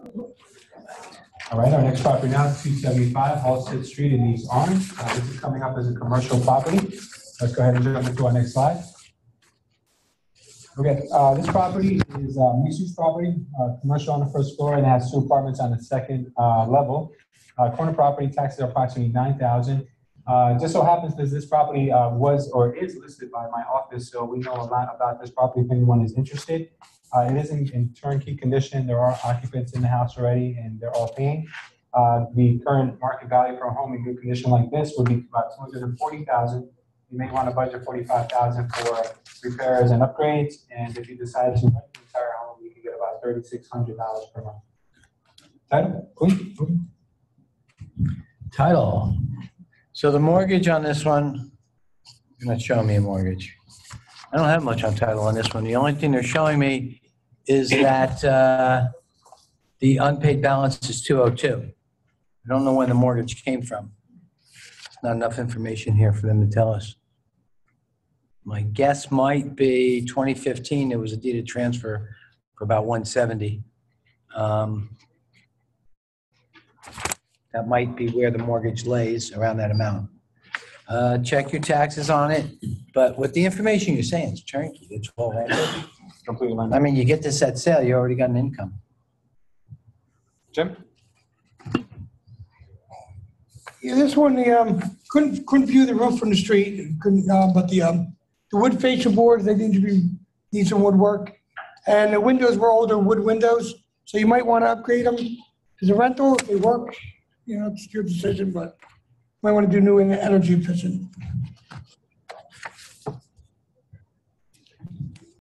All right, our next property now is two seventy-five Halstead Street in East Orange. Uh, This is coming up as a commercial property. Let's go ahead and jump into our next slide. Okay, uh, this property is a mixed-use property, uh, commercial on the first floor and has two apartments on the second uh, level. Uh, Corner property taxes are approximately nine thousand. Uh, Just so happens that this property uh, was or is listed by my office, so we know a lot about this property if anyone is interested. Uh, It is in in turnkey condition. There are occupants in the house already, and they're all paying. Uh, The current market value for a home in good condition like this would be about two hundred and forty thousand. You may want to budget forty-five thousand for repairs and upgrades, and if you decide to rent the entire home, you can get about thirty-six hundred dollars per month. Title, please. Title. So the mortgage on this one, you're not showing me a mortgage. I don't have much on title on this one. The only thing they're showing me is that uh, the unpaid balance is 202. I don't know when the mortgage came from. Not enough information here for them to tell us. My guess might be 2015, there was a deed of transfer for about 170. Um, that might be where the mortgage lays, around that amount. Uh, Check your taxes on it, but with the information you're saying, it's turnkey, it's all rented. Completely. I mean, you get this at sale, you already got an income. Jim? Yeah, this one, the, um, couldn't, couldn't view the roof from the street, couldn't, uh, but the, um, the wood fascia boards, they need to be, need some woodwork. And the windows were older wood windows, so you might want to upgrade them. Is a rental, if they work, you know, it's your decision, but might want to do new en- energy efficient.